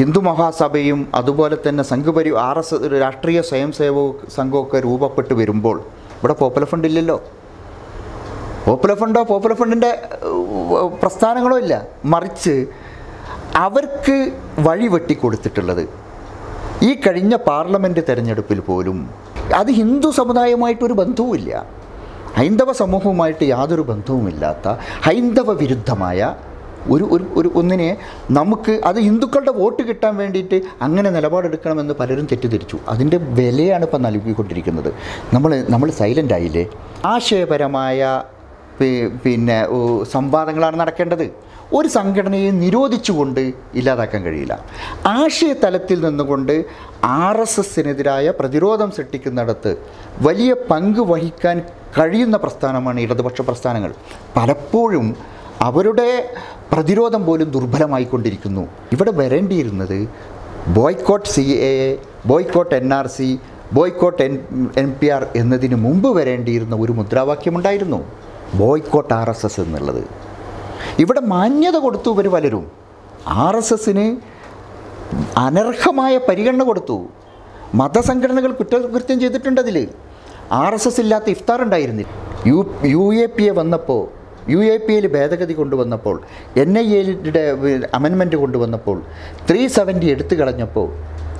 ഹിന്ദു മഹാസഭയും അതുപോലെ തന്നെ സംഘപരി R S രാഷ്ട്രീയ സ്വയം സേവക സംഘമൊക്കെ രൂപപ്പെട്ട് വരുമ്പോൾ ഇവിടെ പോപ്പുലർ ഫണ്ട് ഇല്ലല്ലോ. പോപ്പുലർ ഫണ്ടോ പോപ്പുലർ ഫണ്ടിന്റെ പ്രസ്ഥാനങ്ങളോ ഇല്ല. മറിച്ച് അവർക്ക് വഴി വെട്ടിക്കൊടുത്തിട്ടുള്ളത് ഈ കഴിഞ്ഞ പാർലമെന്റ് തെരഞ്ഞെടുപ്പിൽ പോലും അത് ഹിന്ദു സമുദായമായിട്ടൊരു ബന്ധവുമില്ല. ഹൈന്ദവ സമൂഹവുമായിട്ട് യാതൊരു ബന്ധവുമില്ലാത്ത ഹൈന്ദവ വിരുദ്ധമായ ഒരു ഒരു ഒന്നിനെ നമുക്ക് അത് ഹിന്ദുക്കളുടെ വോട്ട് കിട്ടാൻ വേണ്ടിയിട്ട് അങ്ങനെ നിലപാടെടുക്കണമെന്ന് പലരും തെറ്റിദ്ധരിച്ചു. അതിന്റെ വിലയാണ് ഇപ്പം നൽകിക്കൊണ്ടിരിക്കുന്നത്. നമ്മൾ നമ്മൾ സൈലന്റ് ആയില്ലേ? ആശയപരമായ പിന്നെ സംവാദങ്ങളാണ് നടക്കേണ്ടത്. ഒരു സംഘടനയെ നിരോധിച്ചുകൊണ്ട് ഇല്ലാതാക്കാൻ കഴിയില്ല. ആശയതലത്തിൽ നിന്നുകൊണ്ട് ആർ എസ് എസിനെതിരായ പ്രതിരോധം സൃഷ്ടിക്കുന്നിടത്ത് വലിയ പങ്ക് വഹിക്കാൻ കഴിയുന്ന പ്രസ്ഥാനമാണ് ഇടതുപക്ഷ പ്രസ്ഥാനങ്ങൾ. പലപ്പോഴും അവരുടെ പ്രതിരോധം പോലും ദുർബലമായിക്കൊണ്ടിരിക്കുന്നു. ഇവിടെ വരേണ്ടിയിരുന്നത് boycott C A A boycott N R C boycott N N P R എന്നതിന് മുമ്പ് വരേണ്ടിയിരുന്ന ഒരു മുദ്രാവാക്യമുണ്ടായിരുന്നു ബോയ്ക്കോട്ട് ആർ എസ് എസ് എന്നുള്ളത്. ഇവിടെ മാന്യത കൊടുത്തു ഇവർ പലരും. ആർ എസ് എസിന് അനർഹമായ പരിഗണന കൊടുത്തു. മതസംഘടനകൾ കുറ്റകൃത്യം ചെയ്തിട്ടുണ്ട് അതിൽ ആർ എസ് എസ് ഇല്ലാത്ത ഇഫ്താർ ഉണ്ടായിരുന്നില്ല. U U A P A വന്നപ്പോൾ യു എ പി എയിൽ ഭേദഗതി കൊണ്ടുവന്നപ്പോൾ എൻ ഐ എയുടെ അമെൻമെന്റ് കൊണ്ടുവന്നപ്പോൾ ത്രീ സെവന്റി എടുത്തു കളഞ്ഞപ്പോൾ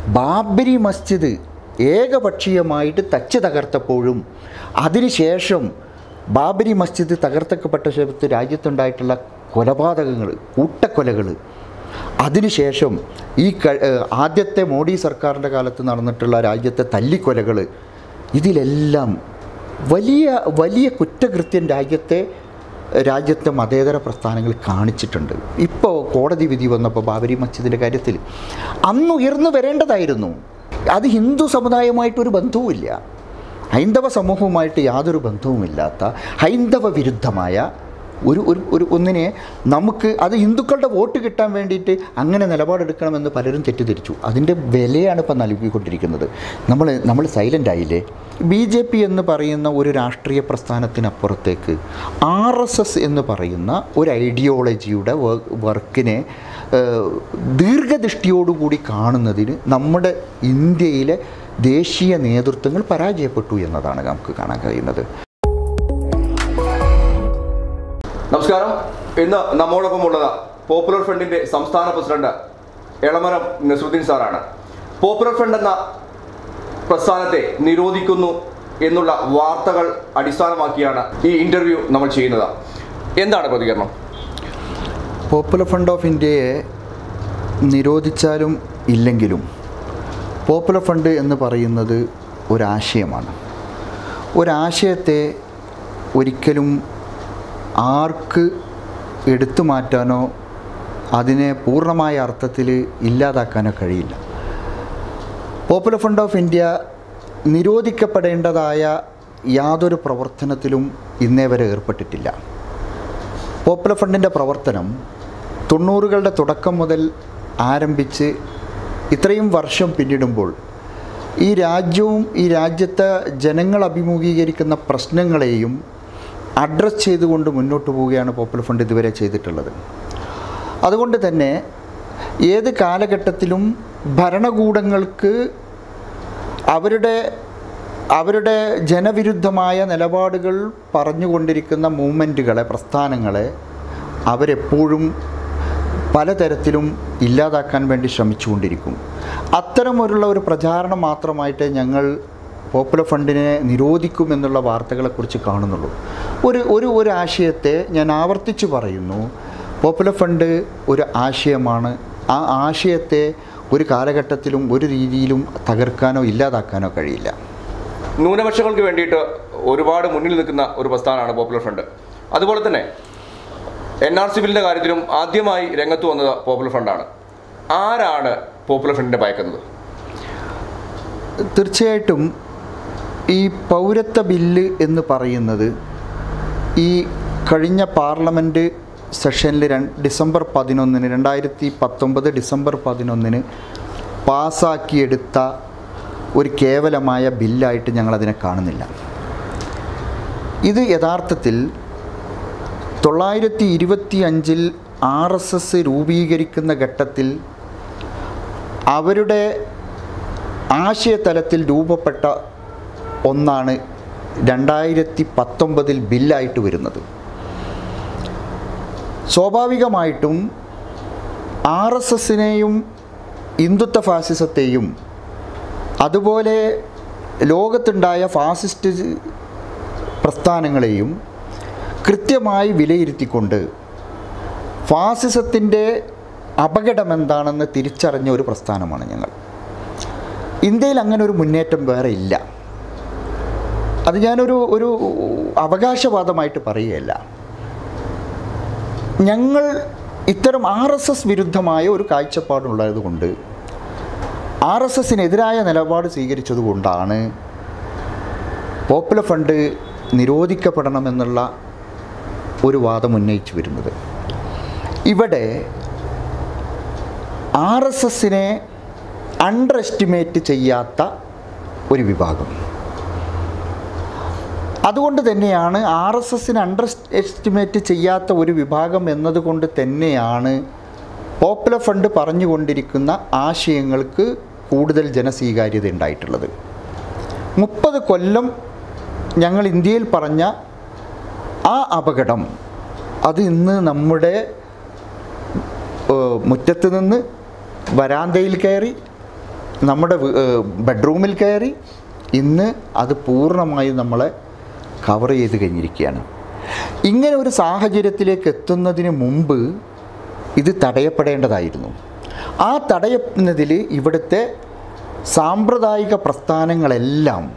ബാബരി മസ്ജിദ് ഏകപക്ഷീയമായിട്ട് തച്ച് തകർത്തപ്പോഴും അതിനുശേഷം ബാബരി മസ്ജിദ് തകർത്തക്കപ്പെട്ട ശേഷത്ത് രാജ്യത്തുണ്ടായിട്ടുള്ള കൊലപാതകങ്ങൾ കൂട്ടക്കൊലകൾ. അതിനുശേഷം ഈ ആദ്യത്തെ മോഡി സർക്കാരിന്റെ കാലത്ത് നടന്നിട്ടുള്ള രാജ്യത്തെ തല്ലിക്കൊലകൾ. ഇതിലെല്ലാം വലിയ വലിയ കുറ്റകൃത്യം രാജ്യത്തെ രാജ്യത്തെ മതേതര പ്രസ്ഥാനങ്ങൾ കാണിച്ചിട്ടുണ്ട്. ഇപ്പോൾ കോടതി വിധി വന്നപ്പോൾ ബാബരി മസ്ജിദിന്റെ കാര്യത്തിൽ അന്ന് ഉയർന്നു വരേണ്ടതായിരുന്നു. അത് ഹിന്ദു സമുദായമായിട്ടൊരു ബന്ധവുമില്ല. ഹൈന്ദവ സമൂഹവുമായിട്ട് യാതൊരു ബന്ധവുമില്ലാത്ത ഹൈന്ദവ വിരുദ്ധമായ ഒരു ഒരു ഒരു ഒന്നിനെ നമുക്ക് അത് ഹിന്ദുക്കളുടെ വോട്ട് കിട്ടാൻ വേണ്ടിയിട്ട് അങ്ങനെ നിലപാടെടുക്കണമെന്ന് പലരും തെറ്റിദ്ധരിച്ചു. അതിന്റെ വിലയാണ് ഇപ്പം നൽകിക്കൊണ്ടിരിക്കുന്നത്. നമ്മൾ നമ്മൾ സൈലന്റ് ആയില്ലേ? ബി ജെ പി എന്ന് പറയുന്ന ഒരു രാഷ്ട്രീയ പ്രസ്ഥാനത്തിനപ്പുറത്തേക്ക് ആർ എസ് എസ് എന്ന് പറയുന്ന ഒരു ഐഡിയോളജിയുടെ വർക്കിനെ ദീർഘദൃഷ്ടിയോടുകൂടി കാണുന്നതിന് നമ്മുടെ ഇന്ത്യയിലെ ദേശീയ നേതൃത്വങ്ങൾ പരാജയപ്പെട്ടു എന്നതാണ് നമുക്ക് കാണാൻ കഴിയുന്നത്. നമസ്കാരം. ഇന്ന് നമ്മോടൊപ്പം ഉള്ളത് പോപ്പുലർ ഫ്രണ്ടിന്റെ സംസ്ഥാന പ്രസിഡന്റ് എളമരം നസറുദ്ദീൻ സാറാണ്. പോപ്പുലർ ഫ്രണ്ട് എന്ന പ്രസ്ഥാനത്തെ നിരോധിക്കുന്നു എന്നുള്ള വാർത്തകൾ അടിസ്ഥാനമാക്കിയാണ് ഈ ഇന്റർവ്യൂ നമ്മൾ ചെയ്യുന്നത്. എന്താണ് പ്രതികരണം? പോപ്പുലർ ഫ്രണ്ട് ഓഫ് ഇന്ത്യയെ നിരോധിച്ചാലും ഇല്ലെങ്കിലും പോപ്പുലർ ഫ്രണ്ട് എന്ന് പറയുന്നത് ഒരാശയമാണ്. ഒരാശയത്തെ ഒരിക്കലും ആർക്ക് എടുത്തു മാറ്റാനോ അതിനെ പൂർണമായ അർത്ഥത്തിൽ ഇല്ലാതാക്കാനോ കഴിയില്ല. പോപ്പുലർ ഫണ്ട് ഓഫ് ഇന്ത്യ നിരോധിക്കപ്പെടേണ്ടതായ യാതൊരു പ്രവർത്തനത്തിലും ഇന്നേ വരെ ഏർപ്പെട്ടിട്ടില്ല. പോപ്പുലർ ഫണ്ടിന്റെ പ്രവർത്തനം തൊണ്ണൂറുകളുടെ തുടക്കം മുതൽ ആരംഭിച്ച് ഇത്രയും വർഷം പിന്നിടുമ്പോൾ ഈ രാജ്യവും ഈ രാജ്യത്തെ ജനങ്ങൾ അഭിമുഖീകരിക്കുന്ന പ്രശ്നങ്ങളെയും അഡ്രസ്സ് ചെയ്തുകൊണ്ട് മുന്നോട്ട് പോവുകയാണ് പോപ്പുലർ ഫണ്ട് ഇതുവരെ ചെയ്തിട്ടുള്ളത്. അതുകൊണ്ട് തന്നെ ഏത് കാലഘട്ടത്തിലും ഭരണകൂടങ്ങൾക്ക് അവരുടെ അവരുടെ ജനവിരുദ്ധമായ നിലപാടുകൾ പറഞ്ഞുകൊണ്ടിരിക്കുന്ന മൂവ്മെന്റുകളെ പ്രസ്ഥാനങ്ങളെ അവരെപ്പോഴും പലതരത്തിലും ഇല്ലാതാക്കാൻ വേണ്ടി ശ്രമിച്ചുകൊണ്ടിരിക്കും. അത്തരമൊരുള്ള ഒരു പ്രചാരണം മാത്രമായിട്ട് ഞങ്ങൾ പോപ്പുലർ ഫണ്ടിനെ നിരോധിക്കുമെന്നുള്ള വാർത്തകളെക്കുറിച്ച് കാണുന്നുള്ളൂ. ഒരു ഒരു ഒരു ആശയത്തെ ഞാൻ ആവർത്തിച്ച് പറയുന്നു. പോപ്പുലർ ഫണ്ട് ഒരു ആശയമാണ്. ആ ആശയത്തെ ഒരു കാലഘട്ടത്തിലും ഒരു രീതിയിലും തകർക്കാനോ ഇല്ലാതാക്കാനോ കഴിയില്ല. ന്യൂനപക്ഷങ്ങൾക്ക് വേണ്ടിയിട്ട് ഒരുപാട് മുന്നിൽ നിൽക്കുന്ന ഒരു പ്രസ്ഥാനമാണ് പോപ്പുലർ ഫ്രണ്ട് അതുപോലെ തന്നെ എൻ ആർ സി ബില്ലിന്റെ കാര്യത്തിലും ആദ്യമായി രംഗത്ത് വന്നത് പോപ്പുലർ ഫ്രണ്ടാണ് ആരാണ് പോപ്പുലർ ഫ്രണ്ടിനെ ഭയക്കുന്നത്? തീർച്ചയായിട്ടും ഈ പൗരത്വ ബില്ല് എന്ന് പറയുന്നത് ഈ കഴിഞ്ഞ പാർലമെന്റ് സെഷനിൽ ഡിസംബർ പതിനൊന്നിന് രണ്ടായിരത്തി പത്തൊമ്പത് ഡിസംബർ പതിനൊന്നിന് പാസ്സാക്കിയെടുത്ത ഒരു കേവലമായ ബില്ലായിട്ട് ഞങ്ങളതിനെ കാണുന്നില്ല. ഇത് യഥാർത്ഥത്തിൽ തൊള്ളായിരത്തി ഇരുപത്തി അഞ്ചിൽ ആർ എസ് എസ് രൂപീകരിക്കുന്ന ഘട്ടത്തിൽ അവരുടെ ആശയതലത്തിൽ രൂപപ്പെട്ട ഒന്നാണ് രണ്ടായിരത്തി പത്തൊമ്പതിൽ ബില്ലായിട്ട് വരുന്നത്. സ്വാഭാവികമായിട്ടും ആർ എസ് എസിനെയും ഹിന്ദുത്വ ഫാസിസത്തെയും അതുപോലെ ലോകത്തുണ്ടായ ഫാസിസ്റ്റ് പ്രസ്ഥാനങ്ങളെയും കൃത്യമായി വിലയിരുത്തിക്കൊണ്ട് ഫാസിസത്തിന്റെ അപകടം എന്താണെന്ന് തിരിച്ചറിഞ്ഞ ഒരു പ്രസ്ഥാനമാണ് ഞങ്ങൾ. ഇന്ത്യയിൽ അങ്ങനെ ഒരു മുന്നേറ്റം വേറെ ഇല്ല. അത് ഞാനൊരു ഒരു അവകാശവാദമായിട്ട് പറയുകയല്ല. ഞങ്ങൾ ഇത്തരം ആർ എസ് എസ് വിരുദ്ധമായ ഒരു കാഴ്ചപ്പാടുള്ളത് കൊണ്ട് ആർ എസ് എസിനെതിരായ നിലപാട് സ്വീകരിച്ചതുകൊണ്ടാണ് പോപ്പുലർ ഫണ്ട് നിരോധിക്കപ്പെടണമെന്നുള്ള ഒരു വാദം ഉന്നയിച്ചു വരുന്നത്. ഇവിടെ ആർ എസ് എസിനെ അണ്ടർ എസ്റ്റിമേറ്റ് ചെയ്യാത്ത ഒരു വിഭാഗം. അതുകൊണ്ട് തന്നെയാണ് ആർ എസ് എസിന് അണ്ടർ എസ്റ്റിമേറ്റ് ചെയ്യാത്ത ഒരു വിഭാഗം എന്നതുകൊണ്ട് തന്നെയാണ് പോപ്പുലർ ഫണ്ട് പറഞ്ഞുകൊണ്ടിരിക്കുന്ന ആശയങ്ങൾക്ക് കൂടുതൽ ജനസ്വീകാര്യത ഉണ്ടായിട്ടുള്ളത്. മുപ്പത് കൊല്ലം ഞങ്ങൾ ഇന്ത്യയിൽ പറഞ്ഞ ആ അപകടം അത് ഇന്ന് നമ്മുടെ മുറ്റത്ത് നിന്ന് വരാന്തയിൽ കയറി നമ്മുടെ ബെഡ്റൂമിൽ കയറി ഇന്ന് അത് പൂർണമായും നമ്മളെ കവർ ചെയ്ത് കഴിഞ്ഞിരിക്കുകയാണ്. ഇങ്ങനെ ഒരു സാഹചര്യത്തിലേക്ക് എത്തുന്നതിന് മുമ്പ് ഇത് തടയപ്പെടേണ്ടതായിരുന്നു. ആ തടയുന്നതിൽ ഇവിടുത്തെ സാമ്പ്രദായിക പ്രസ്ഥാനങ്ങളെല്ലാം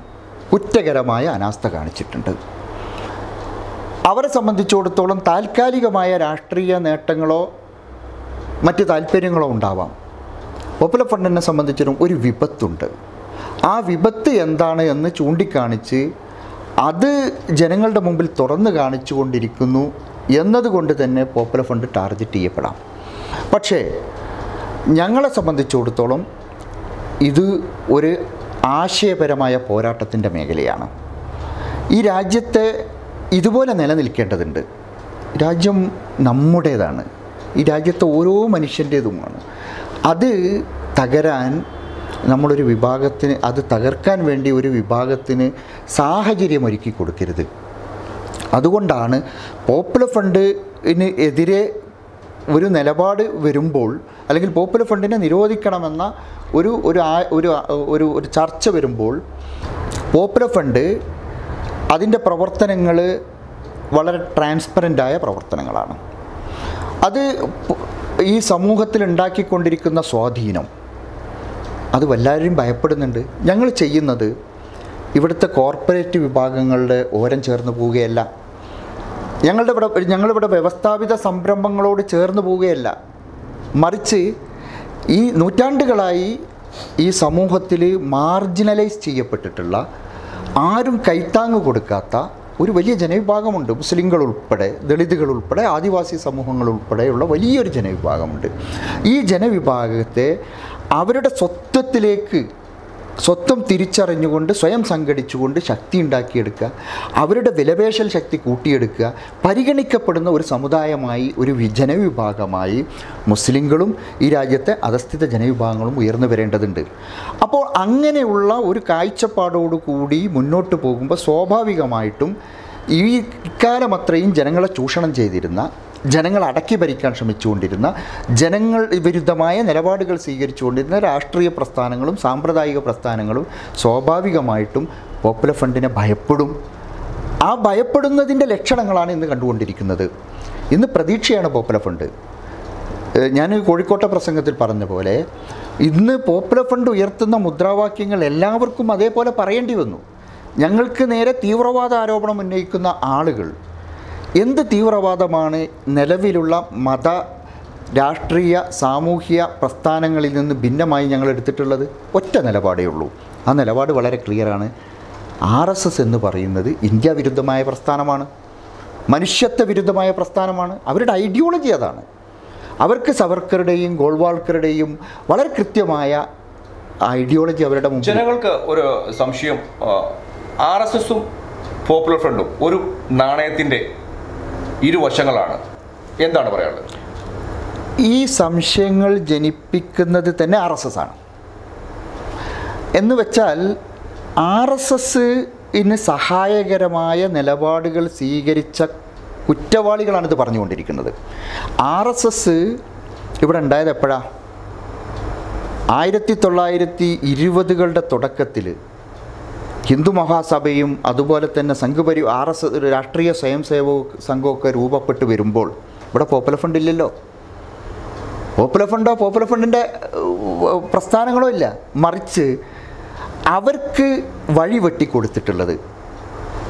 കുറ്റകരമായ അനാസ്ഥ കാണിച്ചിട്ടുണ്ട്. അവരെ സംബന്ധിച്ചിടത്തോളം താൽക്കാലികമായ രാഷ്ട്രീയ നേട്ടങ്ങളോ മറ്റ് താല്പര്യങ്ങളോ ഉണ്ടാവാം. പോപ്പുലർ ഫണ്ടിനെ സംബന്ധിച്ചിടത്തോളം ഒരു വിപത്തുണ്ട്. ആ വിപത്ത് എന്താണ് എന്ന് ചൂണ്ടിക്കാണിച്ച് അത് ജനങ്ങളുടെ മുമ്പിൽ തുറന്നു കാണിച്ചു കൊണ്ടിരിക്കുന്നു എന്നതുകൊണ്ട് തന്നെ പോപ്പുലർ ഫണ്ട് ടാർഗറ്റ് ചെയ്യപ്പെടാം. പക്ഷേ ഞങ്ങളെ സംബന്ധിച്ചിടത്തോളം ഇത് ഒരു ആശയപരമായ പോരാട്ടത്തിന്റെ മേഖലയാണ്. ഈ രാജ്യത്തെ ഇതുപോലെ നിലനിൽക്കേണ്ടതുണ്ട്. രാജ്യം നമ്മുടേതാണ്. ഈ രാജ്യത്തെ ഓരോ മനുഷ്യന്റേതുമാണ്. അത് തകരാൻ നമ്മളൊരു വിഭാഗത്തിന് അത് തകർക്കാൻ വേണ്ടി ഒരു വിഭാഗത്തിന് സാഹചര്യം ഒരുക്കി കൊടുക്കരുത്. അതുകൊണ്ടാണ് പോപ്പുലർ ഫണ്ടിന് എതിരെ ഒരു നിലപാട് വരുമ്പോൾ അല്ലെങ്കിൽ പോപ്പുലർ ഫണ്ടിനെ നിരോധിക്കണമെന്ന ഒരു ഒരു ഒരു ഒരു ചർച്ച വരുമ്പോൾ പോപ്പുലർ ഫണ്ട് അതിന്റെ പ്രവർത്തനങ്ങൾ വളരെ ട്രാൻസ്പെറന്റായ പ്രവർത്തനങ്ങളാണ്. അത് ഈ സമൂഹത്തിൽ ഉണ്ടാക്കിക്കൊണ്ടിരിക്കുന്ന സ്വാധീനം. അത് വല്ലാവരും ഭയപ്പെടുന്നുണ്ട്. ഞങ്ങൾ ചെയ്യുന്നത് ഇവിടുത്തെ കോർപ്പറേറ്റ് വിഭാഗങ്ങളുടെ ഓരം ചേർന്ന് പോവുകയല്ല. ഞങ്ങളുടെ ഇവിടെ ഞങ്ങളിവിടെ വ്യവസ്ഥാപിത സംരംഭങ്ങളോട് ചേർന്ന് പോവുകയല്ല. മറിച്ച് ഈ നൂറ്റാണ്ടുകളായി ഈ സമൂഹത്തിൽ മാർജിനലൈസ് ചെയ്യപ്പെട്ടിട്ടുള്ള ആരും കൈത്താങ് കൊടുക്കാത്ത ഒരു വലിയ ജനവിഭാഗമുണ്ട്. മുസ്ലിങ്ങൾ ഉൾപ്പെടെ ദളിതുകൾ ഉൾപ്പെടെ ആദിവാസി സമൂഹങ്ങൾ ഉൾപ്പെടെയുള്ള വലിയൊരു ജനവിഭാഗമുണ്ട്. ഈ ജനവിഭാഗത്തെ അവരുടെ സ്വത്വത്തിലേക്ക് സ്വത്വം തിരിച്ചറിഞ്ഞുകൊണ്ട് സ്വയം സംഘടിച്ചുകൊണ്ട് ശക്തി ഉണ്ടാക്കിയെടുക്കുക അവരുടെ വിലപേശൽ ശക്തി കൂട്ടിയെടുക്കുക പരിഗണിക്കപ്പെടുന്ന ഒരു സമുദായമായി ഒരു ജനവിഭാഗമായി മുസ്ലിങ്ങളും ഈ രാജ്യത്തെ അധസ്ഥിത ജനവിഭാഗങ്ങളും ഉയർന്നു വരേണ്ടതുണ്ട്. അപ്പോൾ അങ്ങനെയുള്ള ഒരു കാഴ്ചപ്പാടോടു കൂടി മുന്നോട്ട് പോകുമ്പോൾ സ്വാഭാവികമായിട്ടും ഈ ഇക്കാലം അത്രയും ജനങ്ങളെ ചൂഷണം ചെയ്തിരുന്ന ജനങ്ങൾ അടക്കി ഭരിക്കാൻ ശ്രമിച്ചുകൊണ്ടിരുന്ന ജനങ്ങൾ വിരുദ്ധമായ നിലപാടുകൾ സ്വീകരിച്ചുകൊണ്ടിരുന്ന രാഷ്ട്രീയ പ്രസ്ഥാനങ്ങളും സാമ്പ്രദായിക പ്രസ്ഥാനങ്ങളും സ്വാഭാവികമായിട്ടും പോപ്പുലർ ഫണ്ടിനെ ഭയപ്പെടും. ആ ഭയപ്പെടുന്നതിന്റെ ലക്ഷണങ്ങളാണ് ഇന്ന് കണ്ടുകൊണ്ടിരിക്കുന്നത്. ഇന്ന് പ്രതീക്ഷയാണ് പോപ്പുലർ ഫണ്ട് ഞാൻ കോഴിക്കോട്ടെ പ്രസംഗത്തിൽ പറഞ്ഞ പോലെ ഇന്ന് പോപ്പുലർ ഫണ്ട് ഉയർത്തുന്ന മുദ്രാവാക്യങ്ങൾ എല്ലാവർക്കും അതേപോലെ പറയേണ്ടി വന്നു. ഞങ്ങൾക്ക് നേരെ തീവ്രവാദ ആരോപണം ഉന്നയിക്കുന്ന ആളുകൾ എന്ത് തീവ്രവാദമാണ് നിലവിലുള്ള മത രാഷ്ട്രീയ സാമൂഹ്യ പ്രസ്ഥാനങ്ങളിൽ നിന്ന് ഭിന്നമായി ഞങ്ങൾ എടുത്തിട്ടുള്ളത്? ഒറ്റ നിലപാടേ ഉള്ളൂ. ആ നിലപാട് വളരെ ക്ലിയറാണ്. ആർ എസ് എസ് എന്ന് പറയുന്നത് ഇന്ത്യ വിരുദ്ധമായ പ്രസ്ഥാനമാണ്. മനുഷ്യത്വ വിരുദ്ധമായ പ്രസ്ഥാനമാണ്. അവരുടെ ഐഡിയോളജി അതാണ്. അവർക്ക് സവർക്കറുടെയും ഗോൾവാൾക്കറുടെയും വളരെ കൃത്യമായ ഐഡിയോളജി അവരുടെ ജനങ്ങൾക്ക് ഒരു സംശയം ആർ എസ് എസും പോപ്പുലർ ഫ്രണ്ടും ഒരു നാണയത്തിന്റെ ഇരുവശങ്ങളാണ്. എന്താണ് പറയാനുള്ളത്? ഈ സംശയങ്ങൾ ജനിപ്പിക്കുന്നത് തന്നെ ആർ എസ് എസ് ആണ്. എന്ന് വെച്ചാൽ ആർ എസ് എസിന് സഹായകരമായ നിലപാടുകൾ സ്വീകരിച്ച കുറ്റവാളികളാണിത് പറഞ്ഞുകൊണ്ടിരിക്കുന്നത്. ആർ എസ് എസ് ഇവിടെ ഉണ്ടായത് എപ്പോഴാണ് ആയിരത്തി തൊള്ളായിരത്തി ഇരുപതുകളുടെ തുടക്കത്തിൽ ഹിന്ദു മഹാസഭയും അതുപോലെ തന്നെ സംഘപരി ആർ എസ് രാഷ്ട്രീയ സ്വയം സേവക സംഘമൊക്കെ രൂപപ്പെട്ട് വരുമ്പോൾ ഇവിടെ പോപ്പുലർ ഫണ്ട് ഇല്ലല്ലോ. പോപ്പുലർ ഫണ്ടോ പോപ്പുലർ ഫണ്ടിന്റെ പ്രസ്ഥാനങ്ങളോ ഇല്ല. മറിച്ച് അവർക്ക് വഴി വെട്ടിക്കൊടുത്തിട്ടുള്ളത്.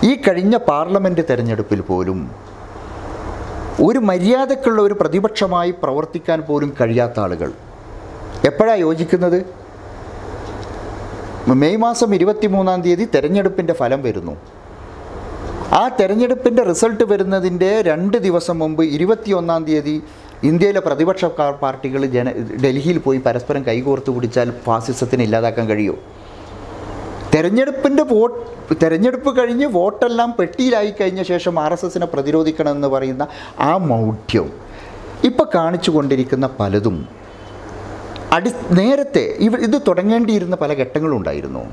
ഈ കഴിഞ്ഞ പാർലമെന്റ് തെരഞ്ഞെടുപ്പിൽ പോലും ഒരു മര്യാദക്കുള്ള ഒരു പ്രതിപക്ഷമായി പ്രവർത്തിക്കാൻ പോലും കഴിയാത്ത ആളുകൾ. എപ്പോഴാണ് യോജിക്കുന്നത്? മെയ് മാസം ഇരുപത്തി മൂന്നാം തീയതി തെരഞ്ഞെടുപ്പിന്റെ ഫലം വരുന്നു. ആ തെരഞ്ഞെടുപ്പിന്റെ റിസൾട്ട് വരുന്നതിന്റെ രണ്ട് ദിവസം മുമ്പ് ഇരുപത്തിയൊന്നാം തീയതി ഇന്ത്യയിലെ പ്രതിപക്ഷ പാർട്ടികൾ ജന ഡൽഹിയിൽ പോയി പരസ്പരം കൈകോർത്ത് കുടിച്ചാൽ ഫാസിസത്തിന് ഇല്ലാതാക്കാൻ കഴിയുമോ തെരഞ്ഞെടുപ്പിന്റെ വോട്ട് തെരഞ്ഞെടുപ്പ് കഴിഞ്ഞ് വോട്ടെല്ലാം പെട്ടിയിലായി കഴിഞ്ഞ ശേഷം ആർ എസ് എസിനെ പ്രതിരോധിക്കണമെന്ന് പറയുന്ന ആ മൗഢ്യം ഇപ്പോൾ കാണിച്ചു കൊണ്ടിരിക്കുന്ന പലതും അടി നേരത്തെ ഇവ ഇത് തുടങ്ങേണ്ടിയിരുന്ന പല ഘട്ടങ്ങളും ഉണ്ടായിരുന്നു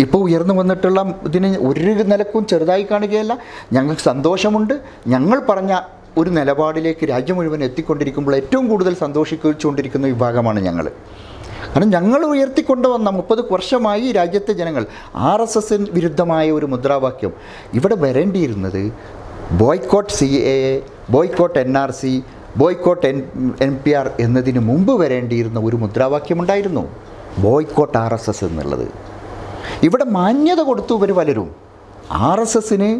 ഇപ്പോൾ ഉയർന്നു വന്നിട്ടുള്ള ഇതിന് ഒരു നിലക്കും ചെറുതായി കാണുകയല്ല. ഞങ്ങൾക്ക് സന്തോഷമുണ്ട്. ഞങ്ങൾ പറഞ്ഞ ഒരു നിലപാടിലേക്ക് രാജ്യം മുഴുവൻ എത്തിക്കൊണ്ടിരിക്കുമ്പോൾ ഏറ്റവും കൂടുതൽ സന്തോഷിച്ചുകൊണ്ടിരിക്കുന്ന വിഭാഗമാണ് ഞങ്ങൾ. കാരണം ഞങ്ങൾ ഉയർത്തിക്കൊണ്ടുവന്ന മുപ്പത് വർഷമായി രാജ്യത്തെ ജനങ്ങൾ ആർ എസ് എസിന് വിരുദ്ധമായ ഒരു മുദ്രാവാക്യം. ഇവിടെ വരേണ്ടിയിരുന്നത് boycott C A A boycott N R C boycott N N P R എന്നതിന് മുമ്പ് വരേണ്ടിയിരുന്ന ഒരു മുദ്രാവാക്യമുണ്ടായിരുന്നു. ബോയ്ക്കോട്ട് ആർ എസ് എസ് എന്നുള്ളത്. ഇവിടെ മാന്യത കൊടുത്തു ഇവർ പലരും. ആർ എസ് എസിന്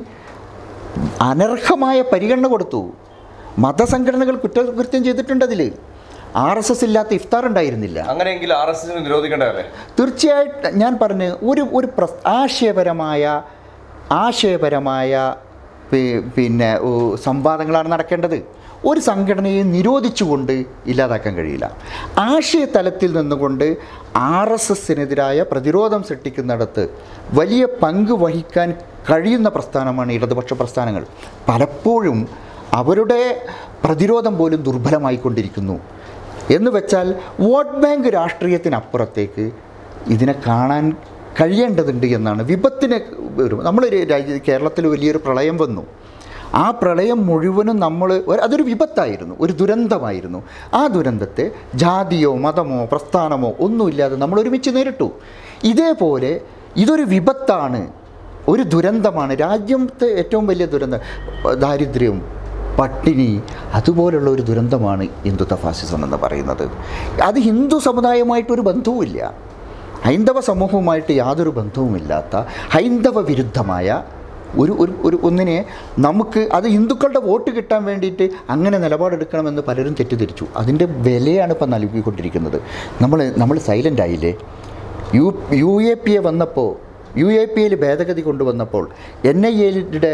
അനർഹമായ പരിഗണന കൊടുത്തു. മതസംഘടനകൾ കുറ്റകൃത്യം ചെയ്തിട്ടുണ്ട് അതിൽ ആർ എസ് എസ് ഇല്ലാത്ത ഇഫ്താർ ഉണ്ടായിരുന്നില്ല. അങ്ങനെയെങ്കിൽ ആർ എസ് എസിനെ നിരോധിക്കേണ്ടതല്ലേ തീർച്ചയായിട്ടും ഞാൻ പറഞ്ഞ് ഒരു ഒരു പ്രസ് ആശയപരമായ ആശയപരമായ പിന്നെ സംവാദങ്ങളാണ് നടക്കേണ്ടത്. ഒരു സംഘടനയെ നിരോധിച്ചുകൊണ്ട് ഇല്ലാതാക്കാൻ കഴിയില്ല. ആശയതലത്തിൽ നിന്നുകൊണ്ട് ആർ എസ് എസിനെതിരായ പ്രതിരോധം സൃഷ്ടിക്കുന്നിടത്ത് വലിയ പങ്ക് വഹിക്കാൻ കഴിയുന്ന പ്രസ്ഥാനമാണ് ഇടതുപക്ഷ പ്രസ്ഥാനങ്ങൾ. പലപ്പോഴും അവരുടെ പ്രതിരോധം പോലും ദുർബലമായിക്കൊണ്ടിരിക്കുന്നു. എന്ന് വെച്ചാൽ വോട്ട് ബാങ്ക് രാഷ്ട്രീയത്തിനപ്പുറത്തേക്ക് ഇതിനെ കാണാൻ കഴിയേണ്ടതുണ്ട് എന്നാണ് വിപത്തിനെ നമ്മൾ കേരളത്തിൽ വലിയൊരു പ്രളയം വന്നു. ആ പ്രളയം മുഴുവനും നമ്മൾ അതൊരു വിപത്തായിരുന്നു ഒരു ദുരന്തമായിരുന്നു. ആ ദുരന്തത്തെ ജാതിയോ മതമോ പ്രസ്ഥാനമോ ഒന്നുമില്ലാതെ നമ്മൾ ഒരുമിച്ച് നേരിട്ടു. ഇതേപോലെ ഇതൊരു വിപത്താണ് ഒരു ദുരന്തമാണ്. രാജ്യത്തെ ഏറ്റവും വലിയ ദുരന്തം ദാരിദ്ര്യം പട്ടിണി അതുപോലുള്ള ഒരു ദുരന്തമാണ് ഹിന്ദുത്വ ഫാസിസം എന്ന് പറയുന്നത്. അത് ഹിന്ദു സമുദായമായിട്ടൊരു ബന്ധവുമില്ല. ഹൈന്ദവ സമൂഹവുമായിട്ട് യാതൊരു ബന്ധവുമില്ലാത്ത ഹൈന്ദവ വിരുദ്ധമായ ഒരു ഒരു ഒരു ഒന്നിനെ നമുക്ക് അത് ഹിന്ദുക്കളുടെ വോട്ട് കിട്ടാൻ വേണ്ടിയിട്ട് അങ്ങനെ നിലപാടെടുക്കണമെന്ന് പലരും തെറ്റിദ്ധരിച്ചു. അതിന്റെ വിലയാണ് ഇപ്പം നൽകിക്കൊണ്ടിരിക്കുന്നത്. നമ്മൾ നമ്മൾ സൈലന്റ് ആയില്ലേ? U U A P A വന്നപ്പോൾ യു എ പി എയിൽ ഭേദഗതി കൊണ്ടുവന്നപ്പോൾ എൻ ഐ എയുടെ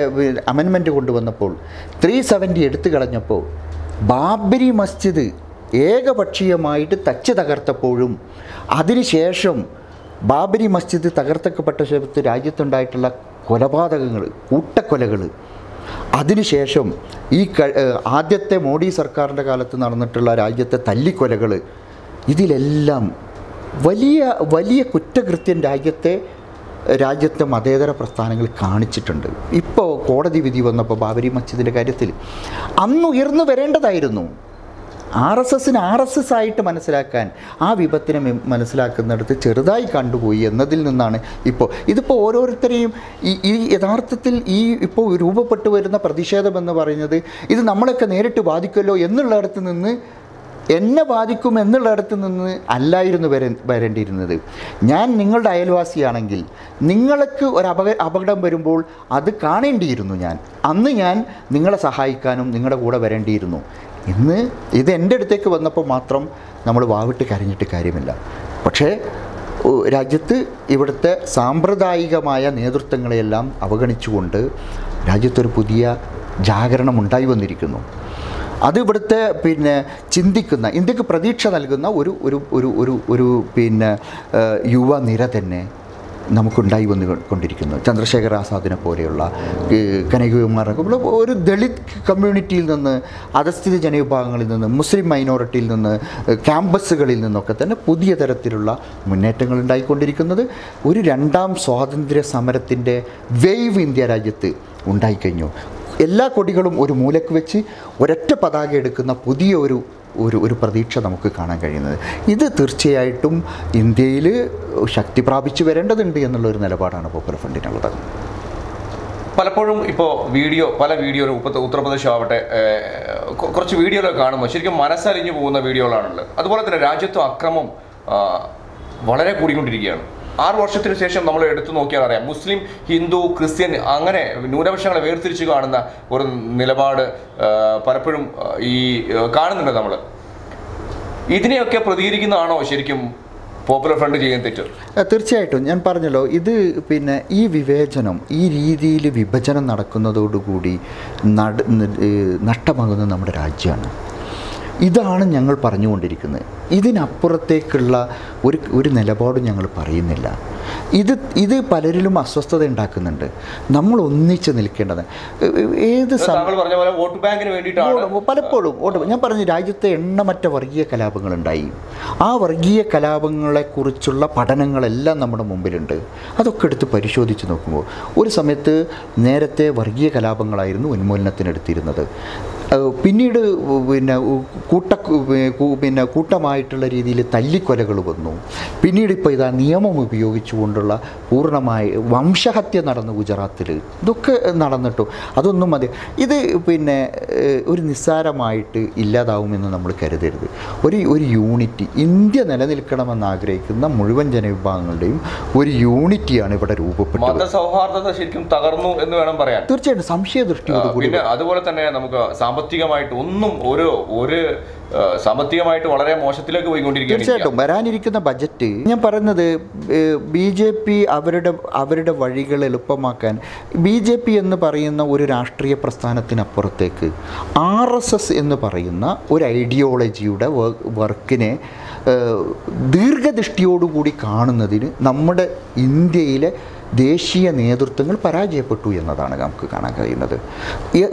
അമെൻമെന്റ് കൊണ്ടുവന്നപ്പോൾ ത്രീ സെവന്റി എടുത്തു കളഞ്ഞപ്പോൾ ബാബരി മസ്ജിദ് ഏകപക്ഷീയമായിട്ട് തച്ച് തകർത്തപ്പോഴും അതിനുശേഷം ബാബരി മസ്ജിദ് തകർത്തക്കപ്പെട്ട ശേഷത്ത് രാജ്യത്തുണ്ടായിട്ടുള്ള കൊലപാതകങ്ങൾ കൂട്ടക്കൊലകൾ. അതിനുശേഷം ഈ ആദ്യത്തെ മോഡി സർക്കാരിന്റെ കാലത്ത് നടന്നിട്ടുള്ള രാജ്യത്തെ തല്ലിക്കൊലകൾ ഇതിലെല്ലാം വലിയ വലിയ കുറ്റകൃത്യം രാജ്യത്തെ രാജ്യത്തെ മതേതര പ്രസ്ഥാനങ്ങൾ കാണിച്ചിട്ടുണ്ട്. ഇപ്പോൾ കോടതി വിധി വന്നപ്പോൾ ബാബരി മസ്ജിദിന്റെ കാര്യത്തിൽ അന്ന് ഉയർന്നു വരേണ്ടതായിരുന്നു. ആർ എസ് എസിന് ആർ എസ് എസ് ആയിട്ട് മനസ്സിലാക്കാൻ ആ വിപത്തിനെ മനസ്സിലാക്കുന്നിടത്ത് ചെറുതായി കണ്ടുപോയി എന്നതിൽ നിന്നാണ് ഇപ്പോൾ ഇതിപ്പോൾ ഓരോരുത്തരെയും ഈ ഈ യഥാർത്ഥത്തിൽ ഈ ഇപ്പോൾ രൂപപ്പെട്ടു വരുന്ന പ്രതിഷേധമെന്ന് പറയുന്നത് ഇത് നമ്മളൊക്കെ നേരിട്ട് ബാധിക്കുമല്ലോ എന്നുള്ളിടത്ത് നിന്ന് എന്നെ ബാധിക്കും എന്നുള്ളിടത്ത് നിന്ന് അല്ലായിരുന്നു വര വരേണ്ടിയിരുന്നത്. ഞാൻ നിങ്ങളുടെ അയൽവാസിയാണെങ്കിൽ നിങ്ങൾക്ക് ഒരു അപക അപകടം വരുമ്പോൾ അത് കാണേണ്ടിയിരുന്നു ഞാൻ. അന്ന് ഞാൻ നിങ്ങളെ സഹായിക്കാനും നിങ്ങളുടെ കൂടെ വരേണ്ടിയിരുന്നു. ഇന്ന് ഇത് എന്റെ അടുത്തേക്ക് വന്നപ്പോൾ മാത്രം നമ്മൾ വാവിട്ട് കരഞ്ഞിട്ട് കാര്യമില്ല. പക്ഷേ രാജ്യത്ത് ഇവിടുത്തെ സാമ്പ്രദായികമായ നേതൃത്വങ്ങളെയെല്ലാം അവഗണിച്ചുകൊണ്ട് രാജ്യത്തൊരു പുതിയ ജാഗരണം ഉണ്ടായി വന്നിരിക്കുന്നു. അത് ഇവിടുത്തെ പിന്നെ ചിന്തിക്കുന്ന ഇന്ത്യയ്ക്ക് പ്രതീക്ഷ നൽകുന്ന ഒരു ഒരു ഒരു ഒരു ഒരു പിന്നെ യുവ യുവനിര തന്നെ നമുക്കുണ്ടായി വന്നു കൊണ്ടിരിക്കുന്നു. ചന്ദ്രശേഖർ ആസാദിനെ പോലെയുള്ള കനകകുമാറൊക്കെ ഒരു ദളിത് കമ്മ്യൂണിറ്റിയിൽ നിന്ന് അധസ്ഥിത ജനവിഭാഗങ്ങളിൽ നിന്ന് മുസ്ലിം മൈനോറിറ്റിയിൽ നിന്ന് ക്യാമ്പസുകളിൽ നിന്നൊക്കെ തന്നെ പുതിയ തരത്തിലുള്ള മുന്നേറ്റങ്ങൾ ഉണ്ടായിക്കൊണ്ടിരിക്കുന്നത്. ഒരു രണ്ടാം സ്വാതന്ത്ര്യ സമരത്തിന്റെ വേവ് ഇന്ത്യ രാജ്യത്ത് ഉണ്ടായിക്കഴിഞ്ഞു. എല്ലാ കൊടികളും ഒരു മൂലക്ക് വെച്ച് ഒരൊറ്റ പതാക എടുക്കുന്ന പുതിയ ഒരു ഒരു ഒരു പ്രതീക്ഷ നമുക്ക് കാണാൻ കഴിയുന്നത്. ഇത് തീർച്ചയായിട്ടും ഇന്ത്യയിൽ ശക്തി പ്രാപിച്ചു വരേണ്ടതുണ്ട് എന്നുള്ളൊരു നിലപാടാണ് പോപ്പുലർ ഫ്രണ്ടിനുള്ളത് പലപ്പോഴും ഇപ്പോൾ വീഡിയോ പല വീഡിയോ ഉത്തർപ്രദേശ് ആവട്ടെ കുറച്ച് വീഡിയോകളൊക്കെ കാണുമ്പോൾ ശരിക്കും മനസ്സലിഞ്ഞു പോകുന്ന വീഡിയോകളാണുള്ളത്. അതുപോലെ തന്നെ രാജ്യത്തും അക്രമം വളരെ കൂടിക്കൊണ്ടിരിക്കുകയാണ്. ആറ് വർഷത്തിന് ശേഷം നമ്മൾ എടുത്തു നോക്കിയാൽ അറിയാം. മുസ്ലിം ഹിന്ദു ക്രിസ്ത്യൻ അങ്ങനെ ന്യൂനപക്ഷങ്ങളെ വേർതിരിച്ച് കാണുന്ന ഒരു നിലപാട് പലപ്പോഴും ഈ കാണുന്നുണ്ട് നമ്മൾ. ഇതിനെയൊക്കെ പ്രതികരിക്കുന്നതാണോ ശരിക്കും പോപ്പുലർ ഫ്രണ്ട് ചെയ്യാൻ തെറ്റ്? തീർച്ചയായിട്ടും. ഞാൻ പറഞ്ഞല്ലോ ഇത് പിന്നെ ഈ വിവേചനം ഈ രീതിയിൽ വിഭജനം നടക്കുന്നതോടുകൂടി നഷ്ടമാകുന്നത് നമ്മുടെ രാജ്യമാണ്. ഇതാണ് ഞങ്ങൾ പറഞ്ഞുകൊണ്ടിരിക്കുന്നത്. ഇതിനപ്പുറത്തേക്കുള്ള ഒരു ഒരു നിലപാടും ഞങ്ങൾ പറയുന്നില്ല. ഇത് ഇത് പലരിലും അസ്വസ്ഥത ഉണ്ടാക്കുന്നുണ്ട്. നമ്മൾ ഒന്നിച്ച് നിൽക്കേണ്ടത്. ഏത് വോട്ട് ബാങ്കിന് വേണ്ടിയിട്ടാണ്. പലപ്പോഴും വോട്ട് ഞാൻ പറഞ്ഞു രാജ്യത്തെ എണ്ണമറ്റ വർഗീയ കലാപങ്ങളുണ്ടായി. ആ വർഗീയ കലാപങ്ങളെക്കുറിച്ചുള്ള പഠനങ്ങളെല്ലാം നമ്മുടെ മുമ്പിലുണ്ട്. അതൊക്കെ എടുത്ത് പരിശോധിച്ച് നോക്കുമ്പോൾ ഒരു സമയത്ത് നേരത്തെ വർഗീയ കലാപങ്ങളായിരുന്നു ഉന്മൂലനത്തിനെടുത്തിരുന്നത്. പിന്നീട് പിന്നെ കൂട്ട പിന്നെ കൂട്ടമായിട്ടുള്ള രീതിയിൽ തല്ലിക്കൊലകൾ വന്നു. പിന്നീട് ഇപ്പോൾ ഇതാ നിയമം ഉപയോഗിച്ചുകൊണ്ടുള്ള പൂർണമായ വംശഹത്യ നടന്നു ഗുജറാത്തിൽ. ഇതൊക്കെ നടന്നിട്ടു. അതൊന്നും മതി. ഇത് പിന്നെ ഒരു നിസ്സാരമായിട്ട് ഇല്ലാതാവുമെന്ന് നമ്മൾ കരുതരുത്. ഒരു ഒരു യൂണിറ്റി ഇന്ത്യ നിലനിൽക്കണമെന്ന് ആഗ്രഹിക്കുന്ന മുഴുവൻ ജനവിഭാഗങ്ങളുടെയും ഒരു യൂണിറ്റിയാണ് ഇവിടെ രൂപപ്പെട്ടത്. മതസൗഹാർദ്ദത ശരിക്കും തകർന്നു എന്ന് വേണം പറയാൻ. തീർച്ചയായിട്ടും സംശയദൃഷ്ടിയോടുകൂടി പിന്നെ അതുപോലെ തന്നെ നമുക്ക് സാമ്പത്തികമായിട്ട് ഒന്നും ഒരു ഒരു സാമ്പത്തികമായിട്ട് വളരെ മോശത്തിലേക്ക് പോയിക്കൊണ്ടിരിക്കുകയാണ് തീർച്ചയായിട്ടും. വരാനിരിക്കുന്ന ബജറ്റ് ഞാൻ പറയുന്നത് ബി ജെ പി അവരുടെ അവരുടെ വഴികൾ എളുപ്പമാക്കാൻ ബി ജെ പി എന്ന് പറയുന്ന ഒരു രാഷ്ട്രീയ പ്രസ്ഥാനത്തിനപ്പുറത്തേക്ക് ആർ എസ് എസ് എന്ന് പറയുന്ന ഒരു ഐഡിയോളജിയുടെ വർക്കിനെ ദീർഘദൃഷ്ടിയോടുകൂടി കാണുന്നതിന് നമ്മുടെ ഇന്ത്യയിലെ ദേശീയ നേതൃത്വങ്ങൾ പരാജയപ്പെട്ടു എന്നതാണ് നമുക്ക് കാണാൻ കഴിയുന്നത്.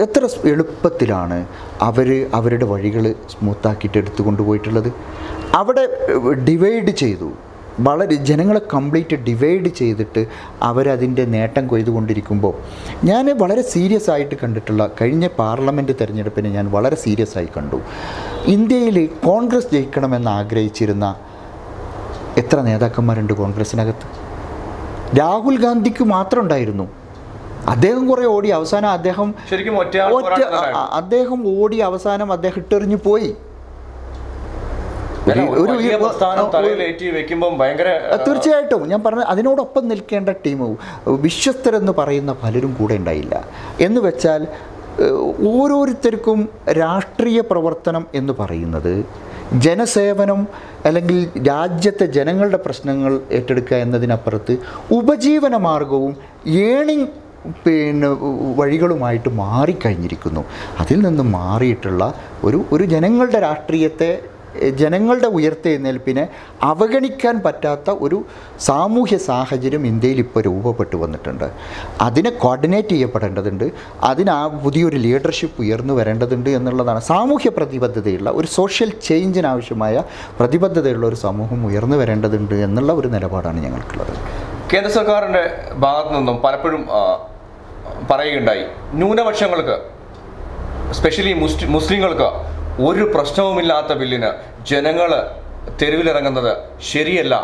എത്ര എളുപ്പത്തിലാണ് അവർ അവരുടെ വഴികൾ സ്മൂത്താക്കിയിട്ട് എടുത്തു കൊണ്ടുപോയിട്ടുള്ളത് അവിടെ ഡിവൈഡ് ചെയ്തു. വളരെ ജനങ്ങളെ കംപ്ലീറ്റ് ഡിവൈഡ് ചെയ്തിട്ട് അവരതിന്റെ നേട്ടം കൊയ്തുകൊണ്ടിരിക്കുമ്പോൾ ഞാൻ വളരെ സീരിയസ് ആയിട്ട് കണ്ടിട്ടുള്ള കഴിഞ്ഞ പാർലമെന്റ് തിരഞ്ഞെടുപ്പിനെ ഞാൻ വളരെ സീരിയസ് ആയി കണ്ടു. ഇന്ത്യയിൽ കോൺഗ്രസ് ജയിക്കണമെന്ന് ആഗ്രഹിച്ചിരുന്ന എത്ര നേതാക്കന്മാരുണ്ട് കോൺഗ്രസിനകത്ത്? രാഹുൽ ഗാന്ധിക്ക് മാത്രം ഉണ്ടായിരുന്നു. അദ്ദേഹം കുറേ ഓടി അവസാനം അദ്ദേഹം അദ്ദേഹം ഓടി അവസാനം അദ്ദേഹം ഇട്ടെറിഞ്ഞു പോയി അല്ല, ഒരു ഒരു- വലിയ ഒരു- പ്രസ്ഥാനം ഒരു- തലയിലേറ്റി വെക്കുമ്പോൾ ഭയങ്കര ആ, തീർച്ചയായിട്ടും. ഞാൻ പറഞ്ഞ അതിനോടൊപ്പം നിൽക്കേണ്ട ടീം വിശ്വസ്തരെന്ന് പറയുന്ന പലരും കൂടെ ഉണ്ടായില്ല. എന്ന് വെച്ചാൽ ഓരോരുത്തർക്കും രാഷ്ട്രീയ പ്രവർത്തനം എന്ന് പറയുന്നത് ജനസേവനം അല്ലെങ്കിൽ രാജ്യത്തെ ജനങ്ങളുടെ പ്രശ്നങ്ങൾ ഏറ്റെടുക്കുക എന്നതിനപ്പുറത്ത് ഉപജീവന മാർഗവും ഏണിംഗ് പിന്നെ വഴികളുമായിട്ട് മാറിക്കഴിഞ്ഞിരിക്കുന്നു. അതിൽ നിന്ന് മാറിയിട്ടുള്ള ഒരു ഒരു ജനങ്ങളുടെ രാഷ്ട്രീയത്തെ ജനങ്ങളുടെ ഉയർത്തെഴുന്നേൽപ്പിനെ അവഗണിക്കാൻ പറ്റാത്ത ഒരു സാമൂഹ്യ സാഹചര്യം ഇന്ത്യയിൽ ഇപ്പോൾ രൂപപ്പെട്ടു വന്നിട്ടുണ്ട്. അതിനെ കോർഡിനേറ്റ് ചെയ്യപ്പെടേണ്ടതുണ്ട്. അതിന് ആ പുതിയൊരു ലീഡർഷിപ്പ് ഉയർന്നു വരേണ്ടതുണ്ട് എന്നുള്ളതാണ്. സാമൂഹ്യ പ്രതിബദ്ധതയുള്ള ഒരു സോഷ്യൽ ചേഞ്ചിനാവശ്യമായ പ്രതിബദ്ധതയുള്ള ഒരു സമൂഹം ഉയർന്നു വരേണ്ടതുണ്ട് എന്നുള്ള ഒരു നിലപാടാണ് ഞങ്ങൾക്കുള്ളത്. കേന്ദ്ര സർക്കാരിന്റെ ഭാഗത്തു നിന്നും പലപ്പോഴും പറയുകയുണ്ടായി. ന്യൂനപക്ഷങ്ങൾക്ക് സ്പെഷ്യലി മുസ്ലിം മുസ്ലിങ്ങൾക്ക് ഒരു പ്രശ്നവുമില്ലാത്ത ബില്ലിന് ജനങ്ങൾ തെരുവിലിറങ്ങുന്നത് ശരിയല്ല.